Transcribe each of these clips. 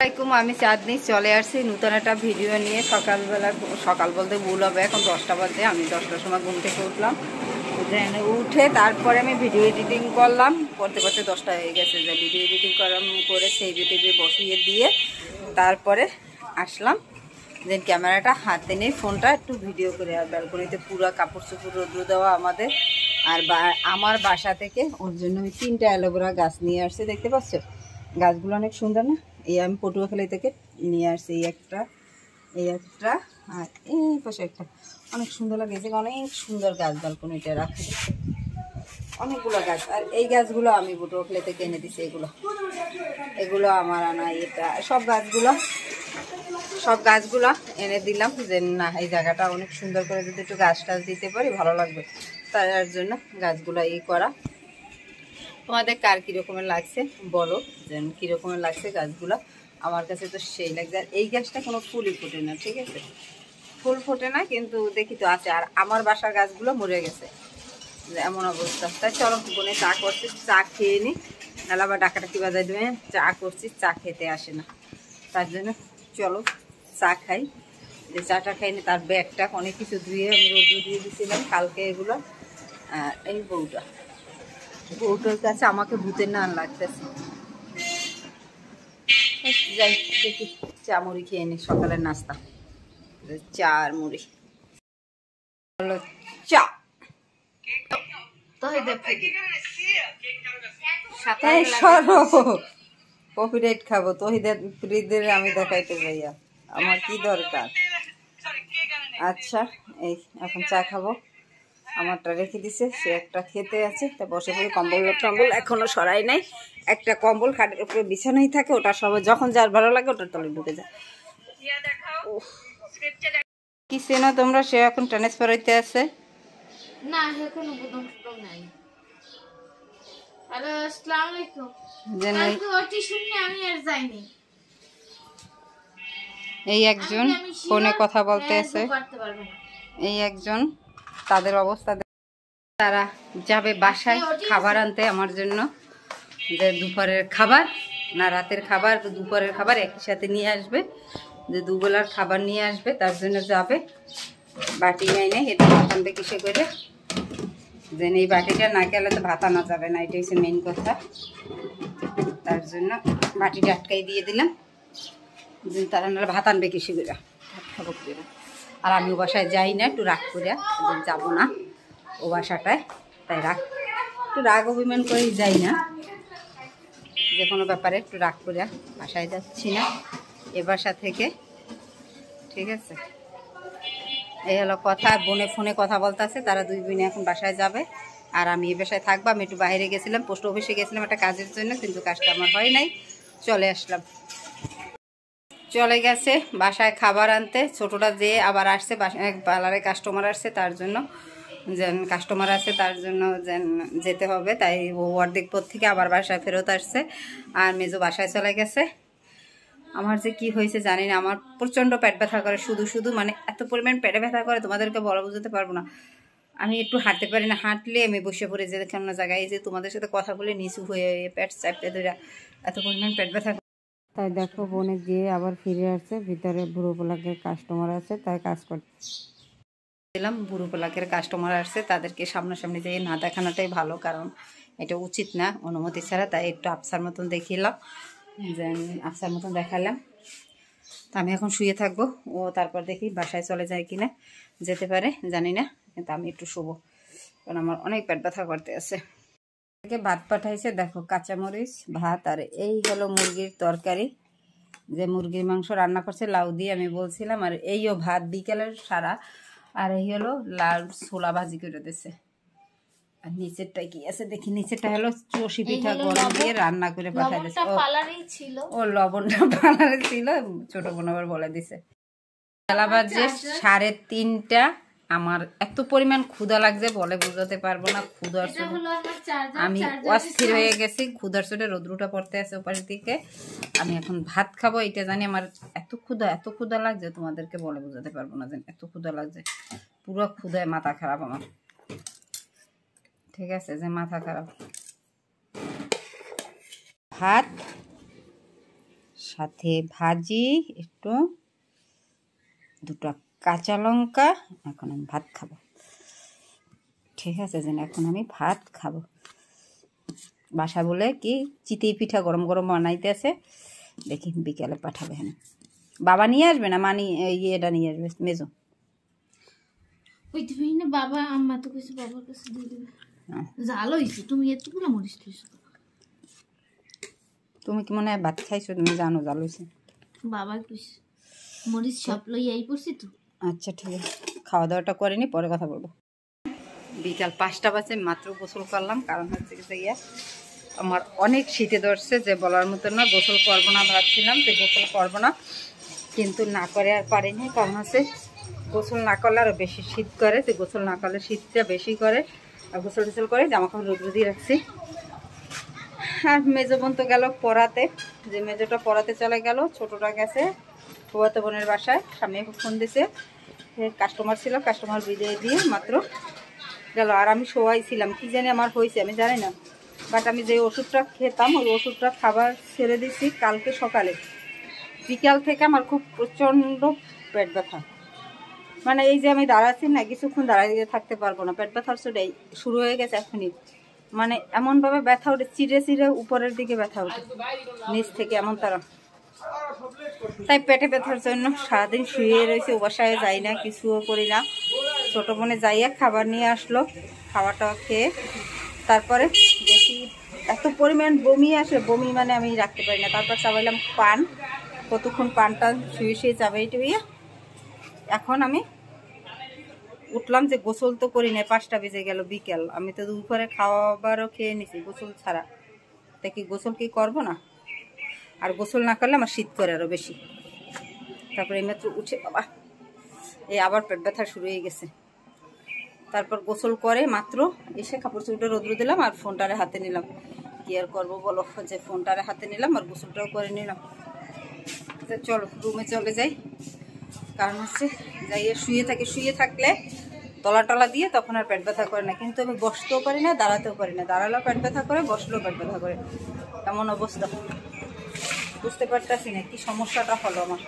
আসসালামাইকুম আমি চাঁদনি চলে আসছি নতুন একটা ভিডিও নিয়ে। সকালবেলা সকাল বলতে ভুল হবে, এখন দশটা বাজে, আমি দশটার সময় ঘুম থেকে উঠলাম। উঠে তারপরে আমি ভিডিও এডিটিং করলাম। করতে করতে দশটা হয়ে গেছে, যে ভিডিও এডিটিং করে সেই ভিডিও বসিয়ে দিয়ে তারপরে আসলাম। দেন ক্যামেরাটা হাতে নিয়ে, ফোনটা একটু ভিডিও করে আর ব্যালকনিতে পুরো কাপড় চোপড় রোদ্র দেওয়া আমাদের। আর আমার বাসা থেকে, ওর জন্য আমি তিনটা অ্যালোভেরা গাছ নিয়ে আসছি, দেখতে পাচ্ছ? গাছগুলো অনেক সুন্দর না? এই আমি পটুয়াখালী থেকে নিয়ে আসছি এই একটা এই একটা, আর এই পাশে একটা। অনেক সুন্দর লাগে যে অনেক সুন্দর গাছ ব্যালকনিতে রাখে অনেকগুলো গাছ, আর এই গাছগুলো আমি পটুয়াখালী থেকে এনে দিছি, এগুলো। এগুলো আমার আনা, এটা, সব গাছগুলো সব গাছগুলো এনে দিলাম যে না, এই জায়গাটা অনেক সুন্দর করে যদি একটু গাছ টাছ দিতে পারি, ভালো লাগবে। তার জন্য গাছগুলো ই করা। তোমাদের কার কীরকমের লাগছে? বলো, যেন কীরকমের লাগছে গাছগুলো। আমার কাছে তো সেই লাগছে। আর এই গাছটা কোনো ফুলই ফোটে না, ঠিক আছে? ফুল ফোটে না, কিন্তু দেখি তো আছে। আর আমার বাসার গাছগুলো মরে গেছে। এমন অবস্থা। তাই চলো বোনে চা করছি, চা খেয়ে নিই নাহলে আবার ডাকাটাকি বাজায় দেবে। চা করছি, চা খেতে আসে না। তার জন্য চলো চা খাই। যে চাটা খাইনি, তার ব্যাগটা অনেক কিছু ধুয়ে আমি রোদ দিয়ে দিয়েছিলাম কালকে এগুলো। এই বউটা। বউটার কাছে আমাকে ভূতের নান লাগতেছে। যাই দেখি চা মুড়ি খেয়ে নি সকালের নাস্তা। চা। আর মুড়ি হলো চা কপিরাইট খাব তহিদের ফ্রিদের আমি দেখাইতে যাইয়া। আমার কি দরকার? আচ্ছা এই এখন চা খাব। আমারটা রেখে দিছে সে একটা খেতে আছে তা বসে পড়ে কম্বল টম্বল এখনও সরাই নাই। একটা কম্বল খাটের উপরে বিছানাই থাকে ওটা সবাই যখন যার ভালো লাগে ওটার তলে ঢুকে যায়। কি চেনো তোমরা? সে এখন ট্রান্সফার হইতে আছে। না এখনও নাই হ্যালো আসসালামু আলাইকুম। যেন কালকে ওটি শুনে আমি আর যাইনি। এই একজন ফোনে কথা বলতে হ্যাঁ, আছে। এই একজন তাদের অবস্থা তারা যাবে বাসায় খাবার আনতে আমার জন্য। যে দুপুরের খাবার, না রাতের খাবার, তো দুপুরের খাবার একই সাথে নিয়ে আসবে। যে দুবেলার খাবার নিয়ে আসবে, তার জন্য যাবে। বাটি নেই এটা ভাত আনবে কিসে করে? দেন এই বাটিটা, না গেলে তো ভাত আনা যাবে না এটা হচ্ছে মেন কথা। তার জন্য বাটিটা আটকাই দিয়ে দিলাম। যে তারা নাহলে ভাত আনবে কিসে করে? খাব আর আমি ও বাসায় যাই না, একটু রাগ করে যাব না ও বাসাটায়, তাই রাগ, একটু রাগ অভিমান করেই যাই না। যে কোনো ব্যাপারে একটু রাগ করে বাসায় যাচ্ছি না, এ বাসা থেকে, ঠিক আছে? এই হলো কথা, বোনে ফোনে কথা বলতেছে, তারা দুই বোনে এখন বাসায় যাবে। আর আমি এ বাসায় থাকব, আমি একটু বাইরে গেছিলাম, পোস্ট অফিসে গেছিলাম একটা কাজের জন্য, কিন্তু কাজটা আমার হয় নাই, চলে আসলাম। চলে গেছে, বাসায় খাবার আনতে। ছোটোটা যেয়ে আবার আসছে বাসায় পার্লারে কাস্টমার আসছে, তার জন্য যেন কাস্টমার আছে, তার জন্য যেন যেতে হবে। তাই ও অর্ধেক পর থেকে আবার বাসায় ফেরত আসছে আর মেজো বাসায় চলে গেছে। আমার যে কি হয়েছে জানি না, আমার প্রচণ্ড পেট ব্যথা করে, শুধু শুধু মানে এত পরিমাণ পেটে ব্যথা করে, তোমাদেরকে বলা বুঝতে পারব না। আমি একটু হাঁটতে পারি না, হাঁটলে আমি বসে পড়ে যে কেমন জায়গায় যে তোমাদের সাথে কথা বলে নিচু হয়ে পেট চাপতে ধরে এত পরিমাণ পেট ব্যথা তাই দেখো বনে গিয়ে আবার ফিরে আসছে, ভিতরে বুড়ো পোলাকের কাস্টমার আছে, তাই কাজ করতে দিলাম বুড়ো পোলাকের কাস্টমার আসছে, তাদেরকে সামনাসামনি যেয়ে না দেখানোটাই ভালো, কারণ এটা উচিত না, অনুমতি ছাড়া, তাই একটু আফসার মতন দেখিলাম আফসার মতন দেখালাম। তো আমি এখন শুয়ে থাকব, ও তারপর দেখি বাসায় চলে যায় কিনা, যেতে পারে, জানি না, কিন্তু আমি একটু শুবো, কারণ আমার অনেক পেট ব্যথা করতে আছে। থেকে ভাত পাঠাইছে দেখো কাঁচামরিচ ভাত আর এই হলো মুরগির তরকারি। যে মুরগির মাংস রান্না করছে লাউ দিয়ে আমি বলছিলাম আর এইও ভাত বিকেলের সারা। আর এই হলো লাল ছোলা ভাজি করে দিছে। আর নিচেরটা কি আছে দেখি নিচেরটা হলো চষি পিঠা গরম দিয়ে রান্না করে পাঠাই দিছে ও ছিল। লবণটা পালারে ছিল ছোট বোন আবার বলে দিছে। বেলা বাজে সাড়ে তিনটা আমার এত পরিমাণ ক্ষুধা লাগছে বলে বুঝাতে পারব না ক্ষুধার আমি অস্থির হয়ে গেছি ক্ষুধার চোটে রোদ্রুটা পড়তে আছে ওপাশ দিকে। আমি এখন ভাত খাব এটা জানি আমার এত ক্ষুধা এত ক্ষুধা লাগছে তোমাদেরকে বলে বোঝাতে পারব না জানি এত ক্ষুধা লাগছে। পুরো ক্ষুধায় মাথা খারাপ আমার। ঠিক আছে যে মাথা খারাপ। ভাত সাথে ভাজি একটু দুটো কাঁচা লঙ্কা এখন আমি ভাত খাব। ঠিক আছে যেন এখন আমি ভাত খাব। বাসা বলে কি চিতই পিঠা গরম গরম বানাইতেছে দেখি বিকেলে পাঠাবে হ্যাঁ বাবা নিয়ে আসবে না? মানি ইয়েটা নিয়ে আসবে মেজো? বাবা আম্মা তো কইছে বাবার কাছে দিয়ে দেবে। হ্যাঁ। জাল তুমি এতগুলো তুমি কি মনে হয় ভাত খাইছো? তুমি জানো জাল হয়েছে বাবা মরিচ সব লই আই পড়ছি তো। আচ্ছা ঠিক আছে। খাওয়া দাওয়াটা করে নি, পরে কথা বলব। বিকাল পাঁচটা বাজে, মাত্র গোসল করলাম, কারণ হচ্ছে কি ইয়া, আমার অনেক শীতে ধরছে যে বলার মতো না, গোসল করব না ভাবছিলাম যে গোসল করব না, কিন্তু না করে আর পারিনি, কারণ হচ্ছে গোসল না করলে আরও বেশি শীত করে, যে গোসল না করলে শীতটা বেশি করে, আর গোসল টোসল করে জামা কাপড় রোদ দিয়ে রাখছি। আর মেজো বোন তো গেল পড়াতে, যে মেজোটা পড়াতে চলে গেল, ছোটটা গেছে ফুয়াতো বোনের বাসায় সামনে ফোন দিছে। কাস্টমার ছিল কাস্টমার বিদায় দিয়ে মাত্র গেল। আর আমি শোয়াই ছিলাম কি জানি আমার হয়েছে, আমি জানি না। বাট আমি যে ওষুধটা খেতাম, ওই ওষুধটা খাবার ছেড়ে দিছি কালকে সকালে। বিকাল থেকে আমার খুব প্রচণ্ড পেট ব্যথা। মানে এই যে আমি দাঁড়াচ্ছি না, কিছুক্ষণ দাঁড়াইয়ে থাকতে পারব না। পেট ব্যথা সেটাই শুরু হয়ে গেছে এখনই। মানে এমনভাবে ব্যথা ওঠে চিড়ে চিড়ে উপরের দিকে ব্যথা ওঠে নিচ থেকে এমন তারা। তাই পেটে ব্যথার জন্য সারাদিন শুয়ে রয়েছে বাসায় যাই না, কিছুও করি না। ছোটো বোনে যাইয়া খাবার নিয়ে আসলো খাবারটা খেয়ে তারপরে দেখি এত পরিমাণ বমি আসে, বমি মানে আমি রাখতে পারি না। তারপর চাবাইলাম পান, কতক্ষণ পানটা শুয়ে শুয়ে চাবাই টুইয়ে এখন আমি উঠলাম যে গোসল তো করি না পাঁচটা বেজে গেল বিকেল। আমি তো দুপুরে খাওয়াবারও খেয়ে নিছি, গোসল ছাড়া। তা কি গোসল কি করব না? আর গোসল না করলে আমার শীত করে আরও বেশি। তারপরে এইমাত্র উঠে বাবা, এই আবার পেট ব্যথা শুরু হয়ে গেছে। তারপর গোসল করে মাত্র এসে কাপড় চুপড়ে রোদ্র দিলাম আর ফোনটারে হাতে নিলাম। কি আর করব বলো? যে ফোনটারে হাতে নিলাম আর গোসলটাও করে নিলাম। চলো, রুমে চলে যাই। কারণ হচ্ছে যাইয়ে শুয়ে থাকে, শুয়ে থাকলে তলা টলা দিয়ে তখন আর পেট ব্যথা করে না। কিন্তু আমি বসতেও পারি না, দাঁড়াতেও পারি না। দাঁড়ালেও পেট ব্যথা করে, বসলেও পেট ব্যথা করে। এমন অবস্থা। বুঝতে পারতেছি না, কি সমস্যাটা হলো আমার।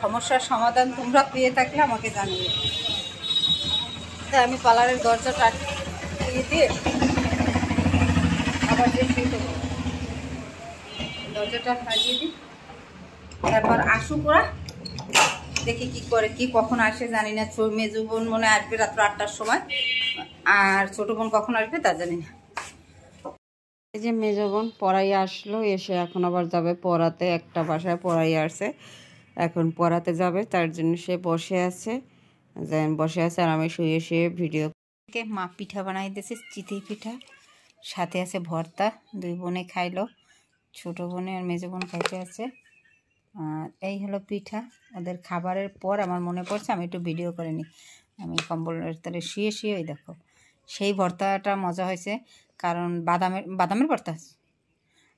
সমস্যার সমাধান তোমরা পেয়ে থাকলে আমাকে জানিয়ে আমি পার্লারের দরজাটা আটকিয়ে দিয়ে আবার যে দরজাটা সাজিয়ে দিই। তারপর আসুক ওরা, দেখি কি করে, কি কখন আসে জানি না। মেজো বোন মনে আসবে রাত্র আটটার সময়। আর ছোট বোন কখন আসবে তা জানি না। এই যে মেজো বোন পড়াই আসলো, এসে এখন আবার যাবে পড়াতে, একটা বাসায় পড়াই আসছে এখন পড়াতে যাবে, তার জন্য সে বসে আছে। যেন বসে আছে আর আমি শুয়ে শুয়ে ভিডিও মা পিঠা বানাই দিয়েছে চিতই পিঠা। সাথে আছে ভর্তা, দুই বোনে খাইলো, ছোট বোনে আর মেজো বোন খাইতে আছে। এই হলো পিঠা। ওদের খাবারের পর আমার মনে পড়ছে, আমি একটু ভিডিও করে নিই। আমি কম্বলের তলে শুয়ে শুয়ে ওই দেখো, সেই ভর্তাটা মজা হয়েছে। কারণ বাদামের বাদামের ভর্তা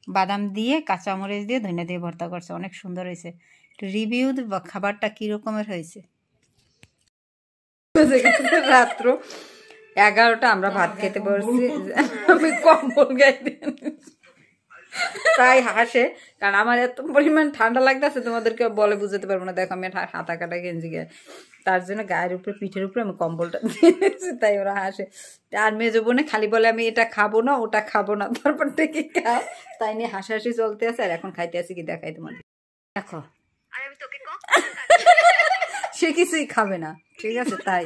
বাদাম দিয়ে কাঁচা কাঁচামরিচ দিয়ে ধনিয়া দিয়ে ভর্তা করছে, অনেক সুন্দর হয়েছে রিভিউ খাবারটা কীরকমের হয়েছে রাত্র। এগারোটা, আমরা ভাত খেতে পারছি আমি কম্বল গাইতে তাই হাসে। কারণ আমার এত পরিমাণ ঠান্ডা লাগতেছে তোমাদেরকে বলে বুঝতে পারব না। দেখো আমি হাতা কাটা গেঞ্জি গায়ে। তার জন্য গায়ের উপরে পিঠের উপরে আমি কম্বলটা দিয়েছি, তাই ওরা হাসে। আর মেজো বোনে খালি বলে আমি এটা খাব না ওটা খাব না তারপর থেকে খাও। তাই নিয়ে হাসাহাসি চলতে আছে আর এখন খাইতে আসি কি দেখাই তোমাদের। দেখো। সে কিছুই খাবে না ঠিক আছে তাই।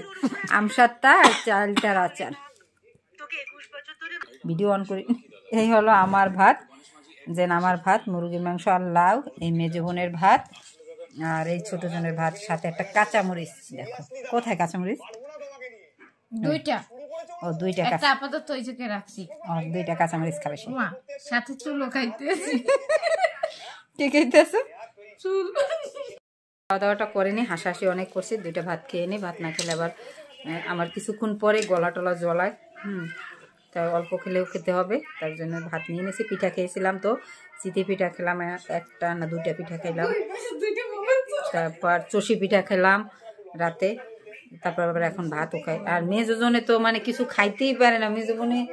আমসারটা আর চালটার আচার। ভিডিও অন করি। এই হলো আমার ভাত। যেন আমার ভাত মুরগির মাংস আর লাউ এই মেজো বোনের ভাত আর এই ছোট জনের ভাত সাথে একটা কাঁচামরিচ দেখো। কোথায় কাঁচামরিচ? দুইটা। ও দুইটা একটা কাঁচা আপাতত ওই জায়গায় রাখছি। ও দুইটা কাঁচামরিচ খাবে সে। মা সাথে চুলও খাইতেছি। কে খেতেছে চুল। খাওয়া দাওয়াটা করেনি হাসাহাসি অনেক করছি দুইটা ভাত খেয়ে নি ভাত না খেলে আবার আমার কিছুক্ষণ পরে গলা টলা জ্বলায় হুম। তাই অল্প খেলেও খেতে হবে। তার জন্য ভাত নিয়ে নিয়েছি পিঠা খেয়েছিলাম তো। চিতি পিঠা খেলাম এক- একটা না দুইটা পিঠা খেলাম। তারপর চষি পিঠা খেলাম রাতে। তারপর আবার এখন ভাতও খাই। আর মেজোজনে তো মানে কিছু খাইতেই পারে না। মেজোজনে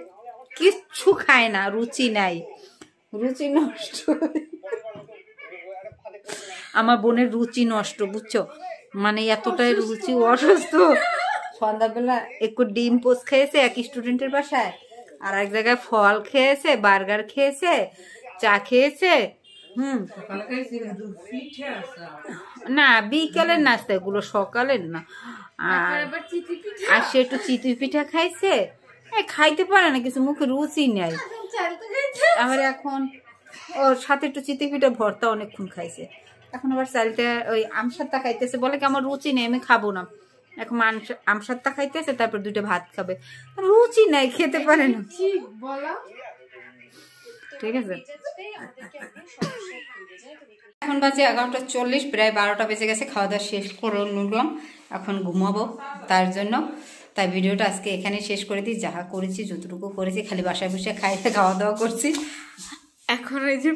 কিচ্ছু খায় না, রুচি নাই। রুচি নষ্ট। আমার বোনের রুচি নষ্ট, বুঝছ? মানে এতটাই রুচি, অসুস্থ। সন্ধ্যাবেলা একটু ডিম পোস্ট খেয়েছে এক স্টুডেন্টের বাসায়। আর এক জায়গায় ফল খেয়েছে বার্গার খেয়েছে চা খেয়েছে হুম। না বিকালের নাস্তা এগুলো সকালের না। আর সে একটু চিতই পিঠা খাইছে। খাইতে পারে না কিছু মুখে রুচি নেই। আবার এখন ওর সাথে একটু চিতই পিঠা ভর্তা অনেকক্ষণ খাইছে। এখন আবার চালটা ওই আমসাত্তা খাইতেছে বলে কি আমার রুচি নেই আমি খাব না। এখন আমসা- আমসাত্তা খাইতেছে তারপর দুটো ভাত খাবে। রুচি নাই খেতে পারে না। ঠিক বলা। ঠিক আছে? এখন বাজে এগারোটা চল্লিশ প্রায় বারোটা বেজে গেছে খাওয়া দাওয়া শেষ করে নিলাম এখন ঘুমাবো তার জন্য। তাই ভিডিওটা আজকে এখানে শেষ করে দিই। যাহা করেছি যতটুকু করেছি খালি বাসায় বসে খাইতে খাওয়া দাওয়া করছি। এখন এই যে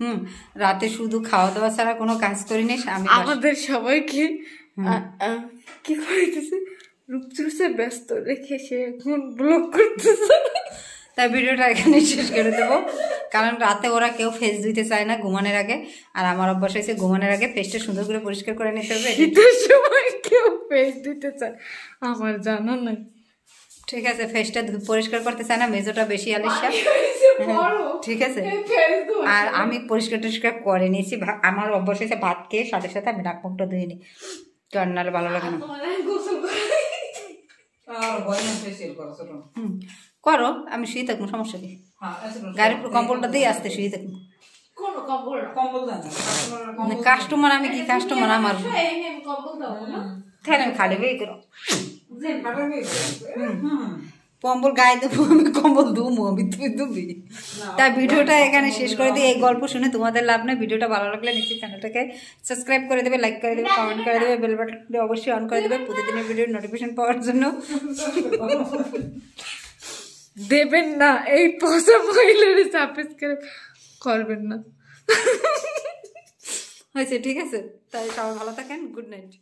হুম রাতে শুধু খাওয়া দাওয়া ছাড়া কোনো কাজ করিনি আমি বাস- আমাদের সবাইকে কি করিতেছে? রূপচুরসে ব্যস্ত রেখে সে এখন ব্লক করতেছে। তাই ভিডিওটা এখানে শেষ করে দেবো। কারণ রাতে ওরা কেউ ফেস দিতে চায় না ঘুমানোর আগে। আর আমার অভ্যাস হয়েছে ঘুমানোর আগে ফেসটা সুন্দর করে পরিষ্কার করে নিতে হবে। শীতের সময় কেউ ফেস দিতে চায় আমার জানা নাই। ঠিক আছে ফেসটা পরিষ্কার করতে চায় না মেজোটা বেশি আলিশা। ঠিক আছে। আর আমি পরিষ্কার টরিষ্কার করে নিয়েছি আমার অভ্যাস হয়েছে ভাত খেয়ে সাথে সাথে আমি নাক মুখটা ধুয়ে নিই। কারণ নাহলে ভালো লাগে না। করো আমি শুয়ে থাকব সমস্যা কি? গাড়ির উপর কম্বলটা দিয়ে আসতে শুয়ে থাকব। কাস্টমার আমি কি কাস্টমার আমার? আমি খালি বেয়ে করো কম্বল গায়ে দেবো আমি কম্বল দুমো আমি তুই দুবি তাই ভিডিওটা এখানে শেষ করে দিই এই গল্প শুনে তোমাদের লাভ নেই ভিডিওটা ভালো লাগলে নিশ্চয়ই চ্যানেলটাকে সাবস্ক্রাইব করে দেবে লাইক করে দেবে কমেন্ট করে দেবে বেল বাটনটি অবশ্যই অন করে দেবে। প্রতিদিনের ভিডিওর নোটিফিকেশন পাওয়ার জন্য। দেবেন না এই পয়সা মহিলার সাবস্ক্রাইব করবেন না। হয়েছে ঠিক আছে? তাই সবাই ভালো থাকেন গুড নাইট